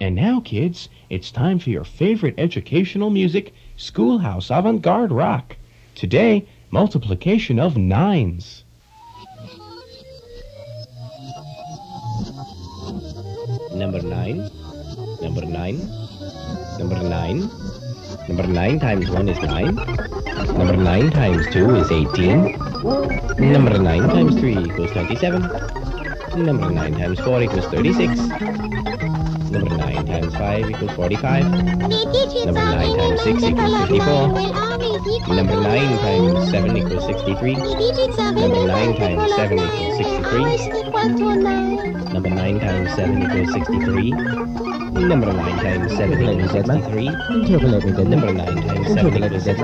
And now, kids, it's time for your favorite educational music, Schoolhouse Avant Garde Rock. Today, multiplication of nines. Number nine. Number nine. Number nine. Number nine times one is nine. Number nine times two is eighteen. Number nine times three equals twenty-seven. Number nine times four equals thirty-six. Number nine times five equals forty-five. Number 9 times 6 equals 54. Number nine times seven equals sixty-three. Number 9 times 7 equals 63. Number nine times seven equals sixty-three. Number nine times seven equals sixty-three. Number nine times seven equals me,